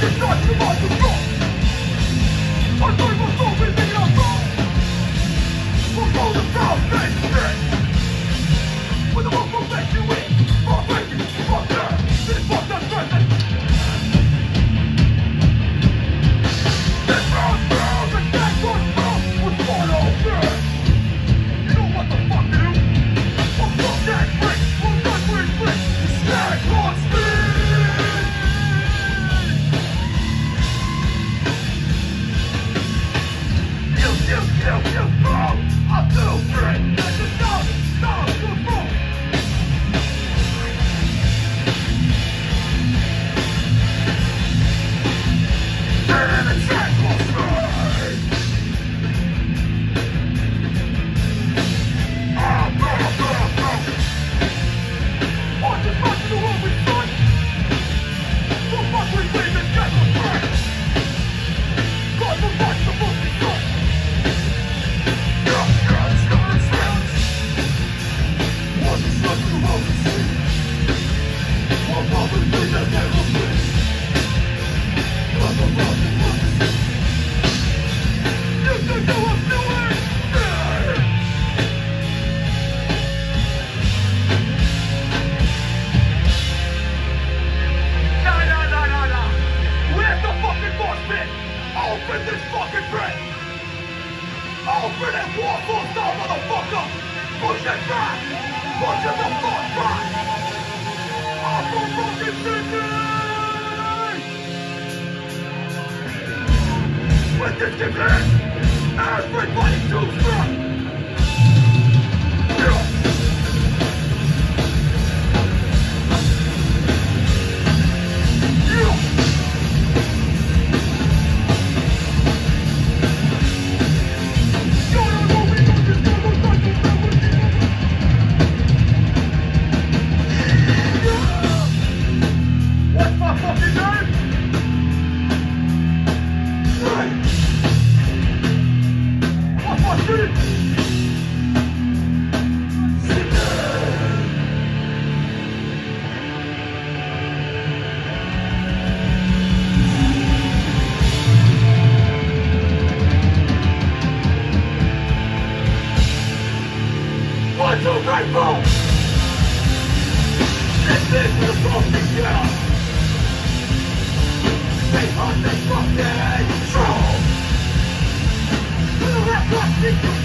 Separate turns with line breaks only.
This not the right to stop. I'm going to so it. Open this fucking brick! Open this waffle now, motherfucker! Push it back! Push it the fuck back! Awful fucking city! With this demand, everybody to strike! Thank you.